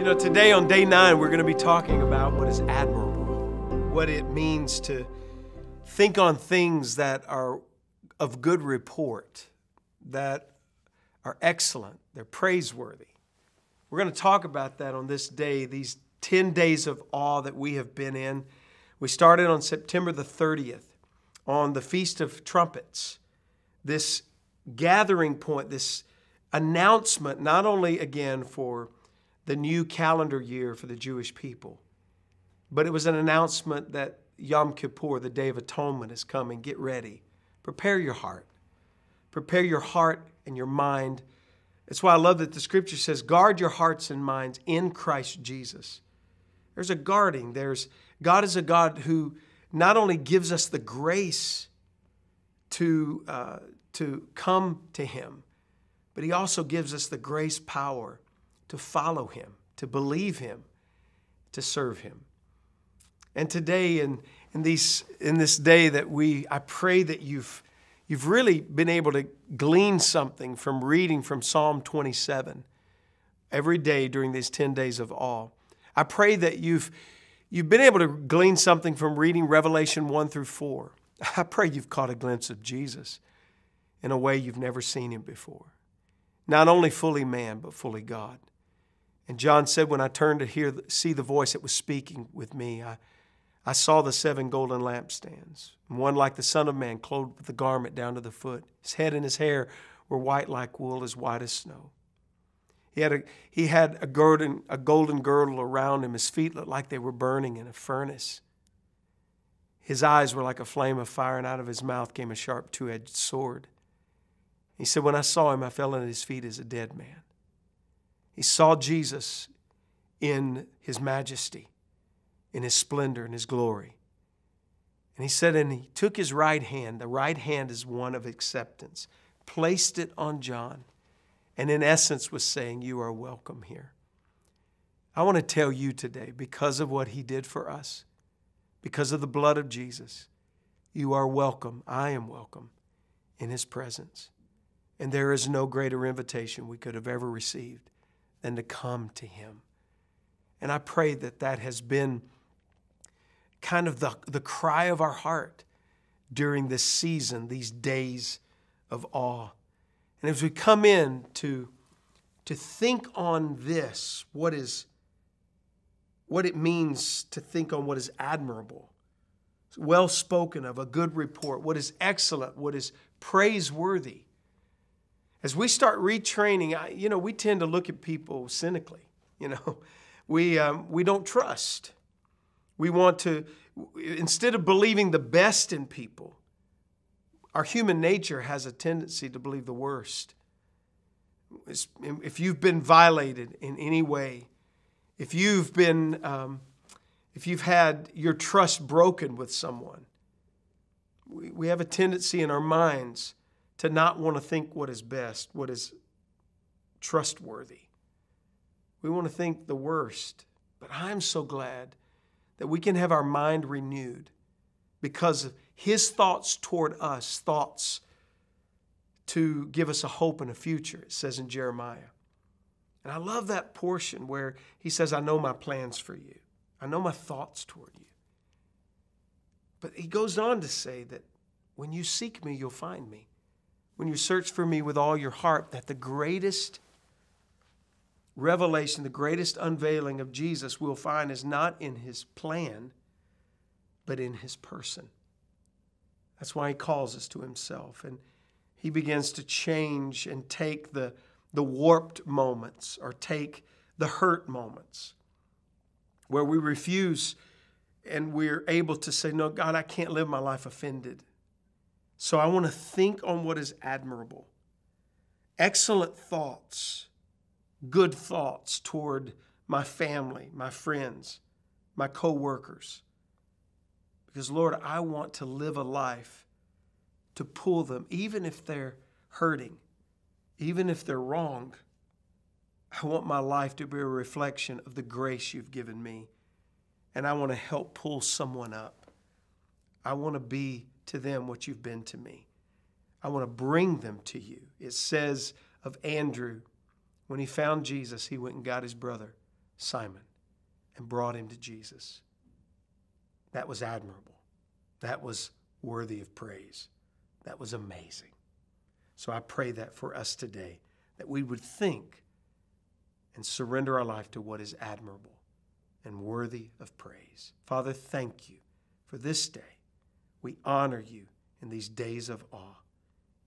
You know, today on day nine, we're going to be talking about what is admirable, what it means to think on things that are of good report, that are excellent, they're praiseworthy. We're going to talk about that on this day, these 10 days of awe that we have been in. We started on September the 30th on the Feast of Trumpets, this gathering point, this announcement, not only again for the new calendar year for the Jewish people, but it was an announcement that Yom Kippur, the Day of Atonement, is coming. Get ready. Prepare your heart. Prepare your heart and your mind. That's why I love that the scripture says, guard your hearts and minds in Christ Jesus. There's a guarding. There's God is a God who not only gives us the grace to, uh, to come to Him, but He also gives us the grace power to follow Him, to believe Him, to serve Him. And today, in, in, these, in this day that we, I pray that you've, you've really been able to glean something from reading from Psalm 27 every day during these 10 days of awe. I pray that you've, you've been able to glean something from reading Revelation 1 through 4. I pray you've caught a glimpse of Jesus in a way you've never seen him before. Not only fully man, but fully God. And John said, when I turned to hear, see the voice that was speaking with me, I, I saw the seven golden lampstands, one like the Son of Man, clothed with a garment down to the foot. His head and his hair were white like wool, as white as snow. He had a, he had a, golden, a golden girdle around him. His feet looked like they were burning in a furnace. His eyes were like a flame of fire, and out of his mouth came a sharp two edged sword. He said, When I saw him, I fell at his feet as a dead man. He saw Jesus in his majesty in his splendor and his glory. And he said, and he took his right hand, the right hand is one of acceptance, placed it on John, and in essence was saying, You are welcome here. I want to tell you today, because of what he did for us, because of the blood of Jesus, you are welcome. I am welcome in his presence. And there is no greater invitation we could have ever received than to come to him. And I pray that that has been kind of the, the cry of our heart during this season, these days of awe. And as we come in to, to think on this, what is what it means to think on what is admirable, well spoken of, a good report, what is excellent, what is praiseworthy. As we start retraining, I, you know, we tend to look at people cynically. You know, we um, we don't trust. We want to, instead of believing the best in people, our human nature has a tendency to believe the worst. If you've been violated in any way, if you've been, um, if you've had your trust broken with someone, we, we have a tendency in our minds to not want to think what is best, what is trustworthy. We want to think the worst. But I'm so glad that we can have our mind renewed because of His thoughts toward us, thoughts to give us a hope and a future, it says in Jeremiah. And I love that portion where He says, I know my plans for you, I know my thoughts toward you. But He goes on to say that when you seek me, you'll find me. When you search for me with all your heart, that the greatest revelation, the greatest unveiling of Jesus, we'll find is not in his plan, but in his person. That's why he calls us to himself. And he begins to change and take the, the warped moments or take the hurt moments where we refuse and we're able to say, No, God, I can't live my life offended. So I want to think on what is admirable. Excellent thoughts good thoughts toward my family, my friends, my coworkers. Because, Lord, I want to live a life to pull them, even if they're hurting, even if they're wrong. I want my life to be a reflection of the grace you've given me. And I want to help pull someone up. I want to be to them what you've been to me. I want to bring them to you. It says of Andrew when he found Jesus, he went and got his brother, Simon and brought him to Jesus. That was admirable. That was worthy of praise. That was amazing. So I pray that for us today, that we would think and surrender our life to what is admirable and worthy of praise. Father, thank you for this day. We honor you in these days of awe.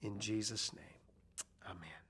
In Jesus' name, amen.